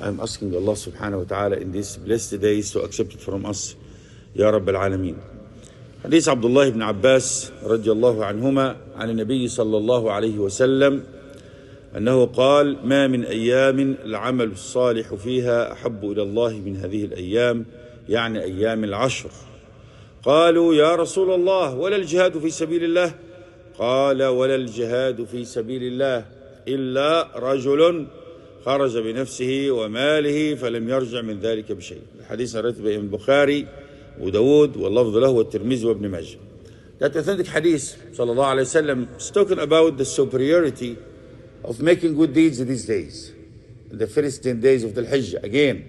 I'm asking Allah subhanahu wa ta'ala in these blessed days to accept it from us يا رب العالمين حديث عبد الله بن عباس رضي الله عنهما عن النبي صلى الله عليه وسلم أنه قال ما من أيام العمل الصالح فيها أحب إلى الله من هذه الأيام يعني أيام العشر قالوا يا رسول الله ولا الجهاد في سبيل الله قال ولا الجهاد في سبيل الله إلا رجل خرج بنفسه وماله فلم يرجع من ذلك بشيء. الحديث رتب البخاري وداود واللفظ له والترمذي وابن ماجه. That authentic hadith صلى الله عليه وسلم is talking about the superiority of making good deeds these days. The first 10 days of the Hajj again.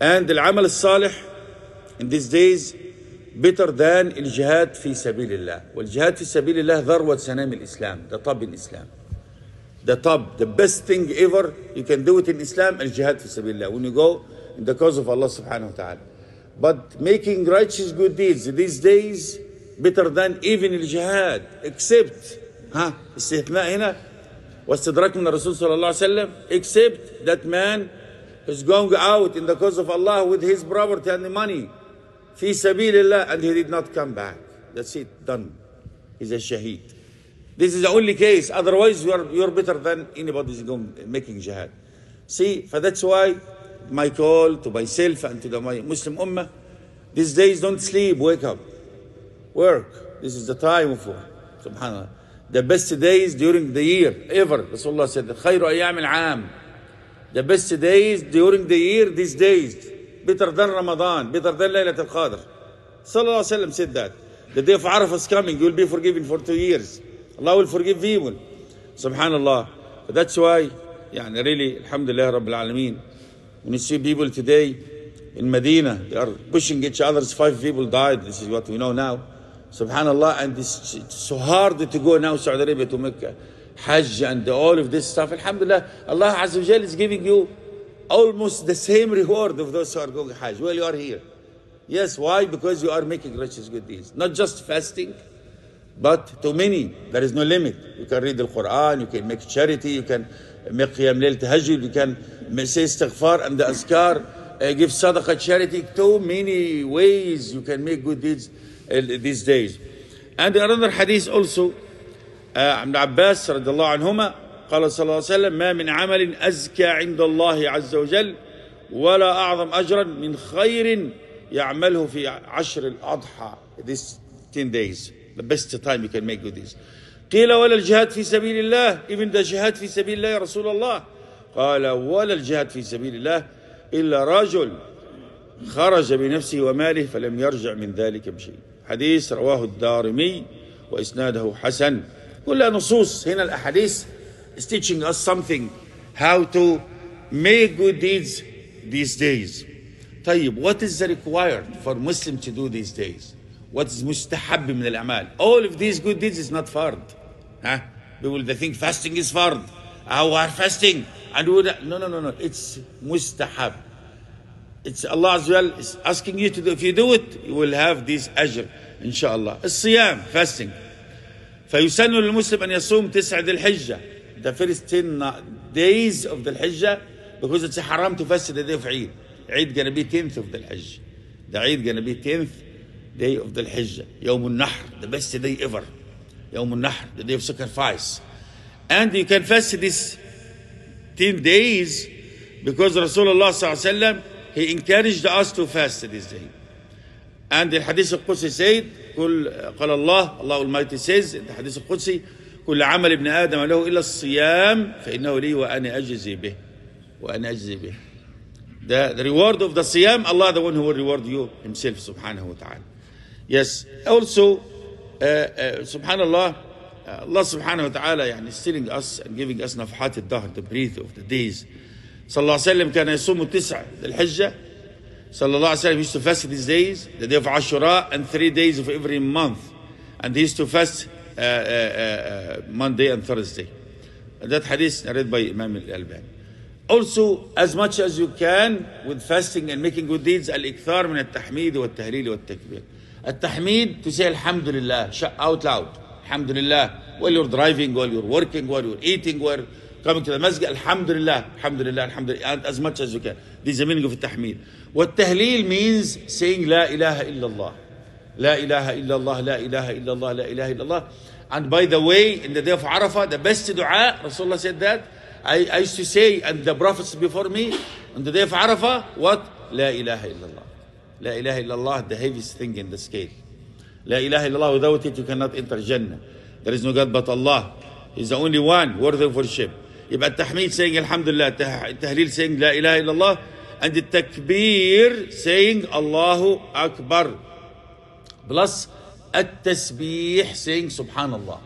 And العمل الصالح in these days better than الجهاد في سبيل الله والجهاد في سبيل الله ذروة سنام الإسلام top in Islam. the top the best thing ever you can do it in Islam الجهاد في سبيل الله when you go in the cause of Allah subhanahu wa ta'ala but making righteous good deeds these days better than even الجهاد except ها استثناء هنا واستدراك من الرسول صلى الله عليه وسلم except that man is going out in the cause of Allah with his property and the money في سبيل الله and he did not come back that's it done he's a shaheed this is the only case otherwise you are you're better than anybody is going making jihad see for that's why my call to myself and to the my Muslim ummah these days don't sleep wake up work this is the time of work subhanallah the best days during the year ever Rasulullah said خير أيام العام the best days during the year these days better than Ramadan better than Laylat al-Qadr Sallallahu Alaihi Wasallam said that the day of Arafah is coming you will be forgiven for two years Allah will forgive people. Subhanallah. But that's why, yani really, Alhamdulillah Rabbil Alameen. When you see people today in Medina, they are pushing each other's five people died. This is what we know now. Subhanallah. And it's, it's so hard to go now Saudi Arabia to Mecca. Hajj and all of this stuff. Alhamdulillah, Allah Azza wa is giving you almost the same reward of those who are going Hajj. Well, you are here. Yes, why? Because you are making righteous good deeds. Not just fasting, but to many there is no limit you can read the Quran you can make charity you can make Qiyam Layl Tahajjud you can say istighfar and the azkar uh, give sadaqah charity too many ways you can make good deeds uh, these days and another hadith also uh, عباس رضي الله عنهما قال صلى الله عليه وسلم ما من عمل أزكى عند الله عز وجل ولا أعظم أجرا من خير يعمله في عشر الأضحى this 10 days the best time you can make good deeds قيل ولا الجهاد في سبيل الله؟ even the جهاد في سبيل الله يا رسول الله. قال ولا الجهاد في سبيل الله إلا رجل خرج بنفسه وماله فلم يرجع من ذلك بشيء. حديث رواه الدارمي وإسناده حسن. كلها نصوص هنا الأحاديث is teaching us something. How to make good deeds these days. طيب what is required for Muslim to do these days? what is مستحب من الأعمال all of these good deeds is not fard huh? people they think fasting is fard oh, we are fasting and we no no no no it's mustahab it's Allah as well is asking you to do if you do it you will have this ajr inshallah الصيام fasting فيسن للمسلم أن يصوم تسع ذي الحجة the first 10 days of the Hijjah because it's haram to fast the day of Eid. Eid gonna be 10th of the Hajj. The Eid gonna be 10th day of the Hijjah. يوم النحر, the best day ever. يوم النحر, the day of sacrifice. And you can fast this 10 days because Rasulullah sallallahu he encouraged us to fast this day. And the Hadith القدسي said, كل قال الله, Allah Almighty says in the Hadith القدسي كل عمل ابن آدم له إلا الصيام فإنه لي وأنا أجزي به وأنا أجزي به the reward of the siyam Allah the one who will reward you himself subhanahu wa ta'ala yes also uh, uh, subhanallah uh, Allah subhanahu wa ta'ala يعني is telling us and giving us نفحات الدهر the breath of the days صلى الله عليه وسلم كان يصوم التسع الحجة صلى الله عليه وسلم used to fast these days the day of Ashura and three days of every month and he used to fast uh, uh, uh, Monday and Thursday. That hadith read by Imam al-Albani. Also, as much as you can with fasting and making good deeds, al-ikthar min al-tahmid wa al-tahleel wa al-takbir. At-tahmid, to say Alhamdulillah, out loud. Alhamdulillah. While you're driving, while you're working, while you're eating, while coming to the masjid, Alhamdulillah, Alhamdulillah, Alhamdulillah, and as much as you can. This is the meaning of tahmid. What tahleel means saying La ilaha illallah. La ilaha illallah, La ilaha illallah, La ilaha illallah. And by the way, in the day of Arafah, the best dua, Rasulullah said that. I, I used to say, and the prophets before me, on the day of Arafah, what? La ilaha illallah. لا إله إلا الله the heaviest thing in the scale لا إله إلا الله without it you cannot enter Jannah there is no God but Allah He's the only one worthy of worship يبقى التحميد saying alhamdulillah التهليل saying لا إله إلا الله and the takbir saying Allahu Akbar plus التسبيح saying الله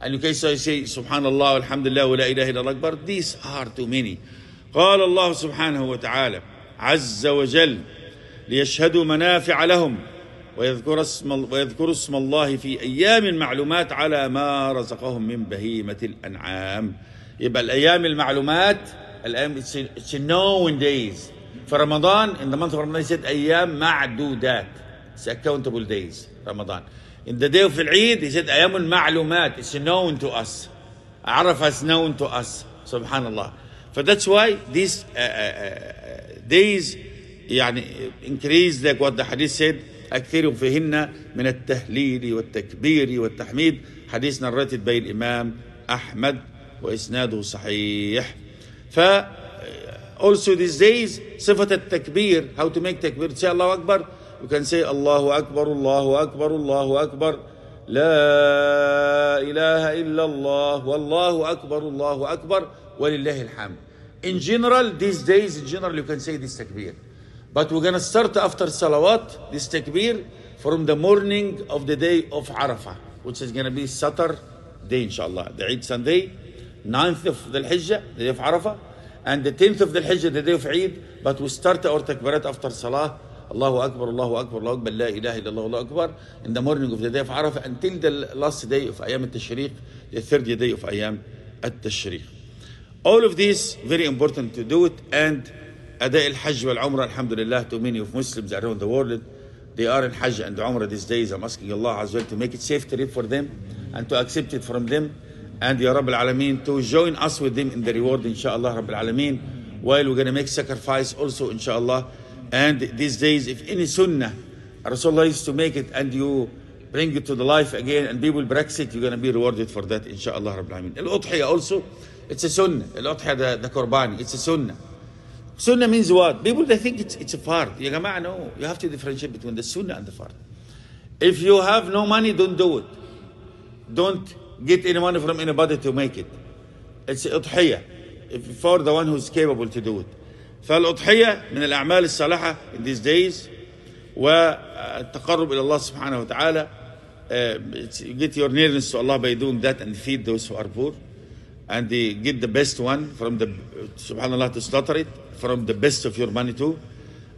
and you can say سبحان الله والحمد لله ولا إله إلا الله أكبر these are too many قال الله سبحانه وتعالى عز وجل ليشهدوا منافع لهم ويذكر اسم ويذكر اسم الله في أيام معلومات على ما رزقهم من بهيمة الأنعام. يبقى الأيام المعلومات الأيام it's known days. في رمضان in the month of أيام معدودات. It's accountable days رمضان. In the day of العيد said أيام المعلومات. It's known to us. عرف is known to us. سبحان الله. ف that's why these uh, uh, days يعني like what the hadith said. أكثر فيهن من التهليل والتكبير والتحميد. حديثنا الراتب بين الإمام أحمد وإسناده صحيح. ف also these days صفة التكبير how to make تكبير say الله أكبر you can say الله أكبر الله أكبر الله أكبر لا إله إلا الله والله أكبر الله أكبر ولله الحمد in general these days in general you can say this takbir. But we're going to start after Salawat, this takbir, from the morning of the day of Arafah, which is going to be Saturday, inshallah. The Eid Sunday, 9th of the Hijjah, the day of Arafah, and the 10th of the Hijjah, the day of Eid. But we start our takbirat after Salah. Allahu Akbar, Allahu Akbar, Allahu Akbar, La ilaha illallah, Allahu Akbar, in the morning of the day of Arafah until the last day of Ayam al-Tashriq, the third day of Ayam al-Tashriq. All of this, very important to do it, and أداء الحج والعمرة الحمد لله to many of Muslims around the world they are in Hajj and Umrah these days I'm asking Allah as well to make it safe trip for them and to accept it from them and Ya Rabbil Alameen to join us with them in the reward inshallah Rabbil Alameen while we're going to make sacrifice also inshallah and these days if any sunnah Rasulullah used to make it and you bring it to the life again and people practice it you're going to be rewarded for that inshallah Rabbil Alameen الأضحية also it's a sunnah الأضحية the, the Qurbani it's a sunnah Sunnah means what? People they think it's it's a fard. Ya Jama'ah, no. You have to differentiate between the sunnah and the fard. If you have no money, don't do it. Don't get any money from anybody to make it. It's udhiyah. If for the one who's capable to do it. فالأضحية من الأعمال الصالحة in these days والتقرب إلى الله سبحانه وتعالى uh, get your nearness to Allah by doing that and feed those who are poor and they get the best one from the subhanallah to slaughter it from the best of your money too.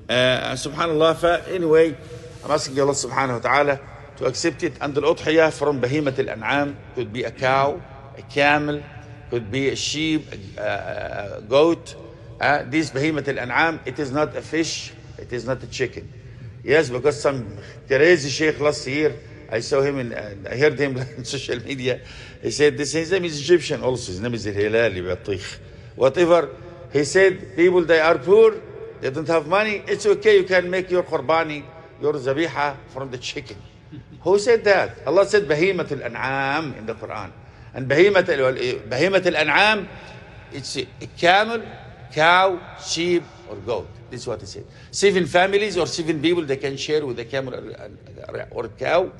Uh, subhanallah fa anyway I'm asking Allah subhanahu wa ta'ala to accept it and the udhiyah from behemoth al-an'am. Could be a cow a camel could be a sheep a, a goat. Uh, this behemoth al-an'am it is not a fish it is not a chicken. Yes because some crazy sheikh last year I saw him uh, I heard him on social media. He said, this, his name is Egyptian also. His name is Hilali Batich. Whatever. He said, people, they are poor. They don't have money. It's okay. You can make your qurbani, your zabiha from the chicken. Who said that? Allah said, Bahimat al-an'am in the Quran. And Bahimat al-an'am, it's a camel, cow, sheep, or goat. This is what he said. Seven families or seven people they can share with a camel or cow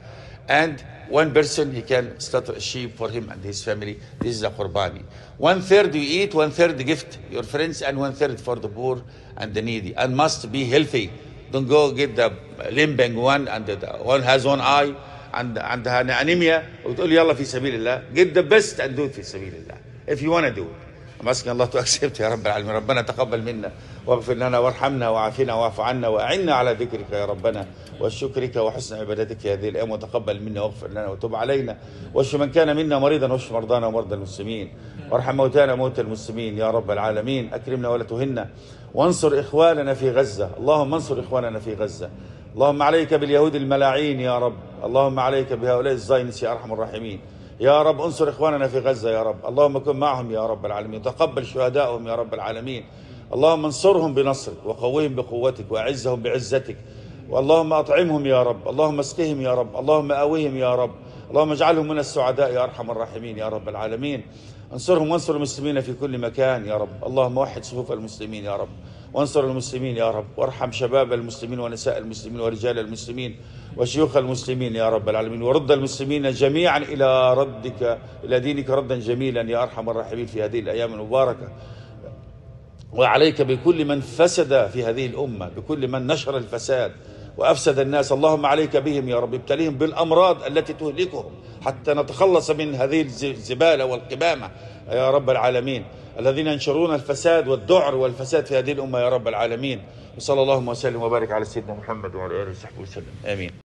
and one person he can slaughter a sheep for him and his family. This is a qurbani. One third you eat, one third gift your friends, and one third for the poor and the needy. And must be healthy. Don't go get the limbang one and the one has one eye and and anemia. وتقول يلا في سبيل الله. Get the best and do it في سبيل الله. If you want to do it. Allah to accept يا رب العالمين. ربنا تقبل منا واغفر لنا وارحمنا وعافنا واعف عنا وأعنا على ذكرك يا ربنا وشكرك وحسن عبادتك هذه الأيام. وتقبل منا واغفر لنا وتب علينا. واشف من كان منا مريضا واشف مرضانا ومرضى المسلمين. وارحم موتانا موتى المسلمين يا رب العالمين. أكرمنا ولا تهنا. وانصر إخواننا في غزة. اللهم انصر إخواننا في غزة. اللهم عليك باليهود الملاعين يا رب. اللهم عليك بهؤلاء الزاينس يا أرحم الراحمين. يا رب انصر إخواننا في غزة يا رب. اللهم كن معهم يا رب العالمين. تقبل شهدائهم يا رب العالمين. اللهم انصرهم بنصرك وقوهم بقوتك وأعزهم بعزتك. واللهم أطعمهم يا رب. اللهم اسقهم يا رب. اللهم آويهم يا رب. اللهم اجعلهم من السعداء يا أرحم الراحمين يا رب العالمين. انصرهم وانصر المسلمين في كل مكان يا رب. اللهم وحد صفوف المسلمين يا رب. وانصر المسلمين يا رب. وارحم شباب المسلمين ونساء المسلمين ورجال المسلمين. وشيوخ المسلمين يا رب العالمين ورد المسلمين جميعا إلى ردك إلى دينك ردا جميلا يا أرحم الراحمين في هذه الأيام المباركة. وعليك بكل من فسد في هذه الأمة بكل من نشر الفساد وأفسد الناس. اللهم عليك بهم يا رب ابتليهم بالأمراض التي تهلكهم حتى نتخلص من هذه الزبالة والقمامة يا رب العالمين. الذين ينشرون الفساد والذعر والفساد في هذه الأمة يا رب العالمين. وصلى اللهم وسلم وبارك على سيدنا محمد وعلى آله وصحبه وسلم. آمين.